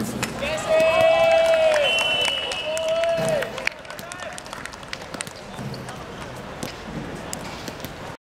Jesse!